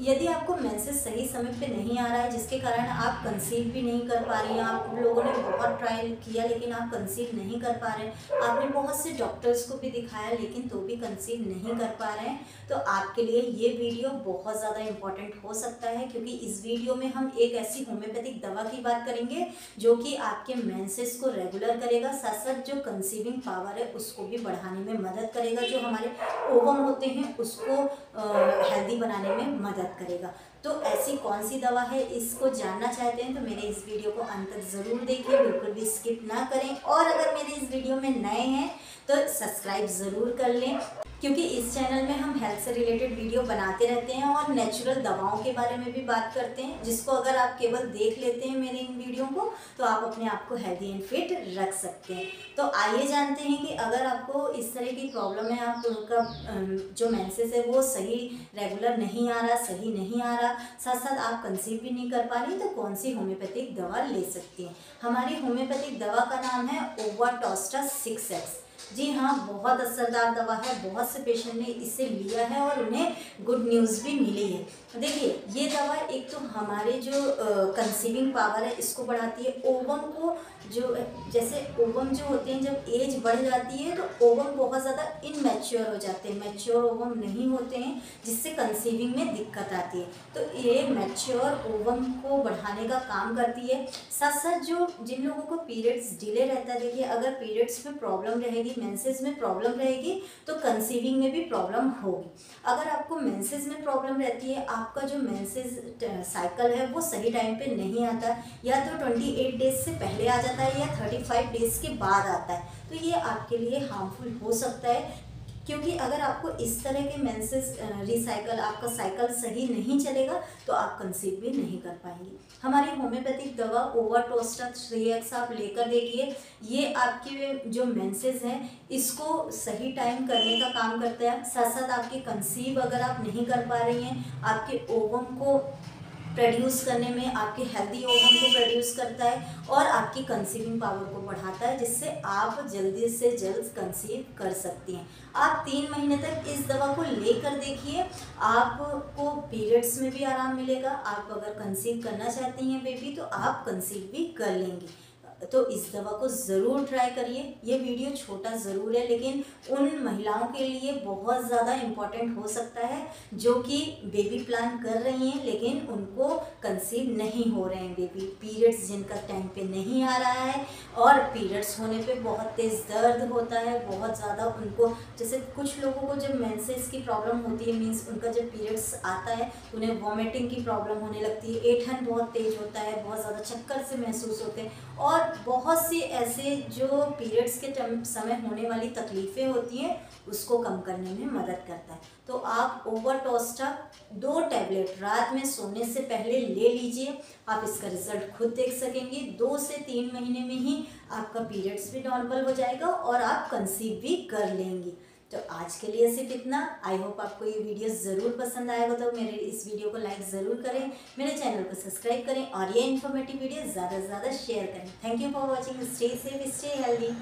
यदि आपको मैसेज सही समय पे नहीं आ रहा है, जिसके कारण आप कंसीव भी नहीं कर पा रही हैं, आप लोगों ने बहुत ट्रायल किया, लेकिन आप कंसीव नहीं कर पा रहे हैं। आपने बहुत से डॉक्टर्स को भी दिखाया, लेकिन तो भी कंसीव नहीं कर पा रहे हैं। तो आपके लिए ये वीडियो बहुत ज़्यादा इंपॉर्टेंट हो सकता है, क्योंकि इस वीडियो में हम एक ऐसी होम्योपैथिक दवा की बात करेंगे, जो कि आपके मेंसेस को रेगुलर करेगा। साथ साथ जो कंसीविंग पावर है, उसको भी बढ़ाने में मदद करेगा। जो हमारे ओवम होते हैं, उसको हेल्दी बनाने में मदद मदद करेगा। तो ऐसी कौन सी दवा है? इसको जानना चाहते हैं तो मेरे इस वीडियो को अंत तक ज़रूर देखिए, बिल्कुल भी स्किप ना करें। और अगर मेरे इस वीडियो में नए हैं तो सब्सक्राइब ज़रूर कर लें। क्योंकि इस चैनल में हम हेल्थ से रिलेटेड वीडियो बनाते रहते हैं और नेचुरल दवाओं के बारे में भी बात करते हैं, जिसको अगर आप केवल देख लेते हैं मेरे इन वीडियो को तो आप अपने आप को हेल्दी एंड फिट रख सकते हैं। तो आइए जानते हैं कि अगर आपको इस तरह की प्रॉब्लम है आपका जो मैंसेस है, वो सही रेगुलर नहीं आ रहा, सही नहीं आ रहा साथ साथ आप कंसीव भी नहीं कर पा रही तो कौन सी होम्योपैथिक दवा ले सकती हैं? हमारी होम्योपैथिक दवा का नाम है ओवाटोस्टा सिक्स एक्स जी हाँ बहुत असरदार दवा है, बहुत से पेशेंट ने इसे लिया है और उन्हें गुड न्यूज़ भी मिली है। देखिए ये दवा एक तो हमारे जो कंसीविंग पावर है, इसको बढ़ाती है। ओवम को जो, जैसे ओवम जो होते हैं, जब एज बढ़ जाती है तो ओवम बहुत ज़्यादा इनमेच्योर हो जाते हैं। मैच्योर ओवम नहीं होते हैं, जिससे कंसीविंग में दिक्कत आती है। तो ये मैच्योर ओवम को बढ़ाने का काम करती है। साथ साथ जो, जिन लोगों को पीरियड्स डिले रहता है, देखिए, अगर पीरियड्स में प्रॉब्लम रहेगी मेंसेस में प्रॉब्लम रहेगी तो कंसीविंग में भी प्रॉब्लम होगी। अगर आपको मेंसेस में प्रॉब्लम रहती है, आपका जो मेंसेस साइकिल है, वो सही टाइम पे नहीं आता। या तो 28 डेज़ से पहले आ जाता है या 35 डेज़ के बाद आता है। तो ये आपके लिए हार्मफुल हो सकता है। क्योंकि अगर आपको इस तरह के मेंसेस रिसाइकल आपका साइकिल सही नहीं चलेगा तो आप कंसीव भी नहीं कर पाएँगे। हमारी होम्योपैथिक दवा ओवाटोस्टा थ्री एक्स आप लेकर देखिए, ये आपके जो मेंसेस हैं, इसको सही टाइम करने का काम करता है। साथ साथ आपके कंसीव अगर आप नहीं कर पा रही हैं, आपके ओवम को प्रोड्यूस करने में आपके हेल्दी ओवम को प्रोड्यूस करता है और आपकी कंसीविंग पावर को बढ़ाता है, जिससे आप जल्दी से जल्द कंसीव कर सकती हैं। आप तीन महीने तक इस दवा को लेकर देखिए, आपको पीरियड्स में भी आराम मिलेगा। आप अगर कंसीव करना चाहती हैं बेबी तो आप कंसीव भी कर लेंगी। तो इस दवा को ज़रूर ट्राई करिए। ये वीडियो छोटा ज़रूर है, लेकिन उन महिलाओं के लिए बहुत ज़्यादा इंपॉर्टेंट हो सकता है, जो कि बेबी प्लान कर रही हैं, लेकिन उनको कंसीव नहीं हो रहे हैं बेबी पीरियड्स जिनका टाइम पे नहीं आ रहा है, और पीरियड्स होने पे बहुत तेज़ दर्द होता है, बहुत ज़्यादा उनको, जैसे कुछ लोगों को जब मेंसेस की प्रॉब्लम होती है मीन्स उनका जब पीरियड्स आता है तो उन्हें वॉमिटिंग की प्रॉब्लम होने लगती है, एठन बहुत तेज होता है, बहुत ज़्यादा चक्कर से महसूस होते हैं बहुत से ऐसे जो पीरियड्स के समय होने वाली तकलीफ़ें होती हैं, उसको कम करने में मदद करता है। तो आप ओवर टोस्टा दो टैबलेट रात में सोने से पहले ले लीजिए। आप इसका रिज़ल्ट खुद देख सकेंगे। दो से तीन महीने में ही आपका पीरियड्स भी नॉर्मल हो जाएगा और आप कंसीव भी कर लेंगी। तो आज के लिए सिर्फ़ इतना। आई होप आपको ये वीडियो ज़रूर पसंद आएगा तो मेरे इस वीडियो को लाइक ज़रूर करें, मेरे चैनल को सब्सक्राइब करें और ये इन्फॉर्मेटिव वीडियो ज़्यादा से ज़्यादा शेयर करें। Thank you for watching stay safe stay healthy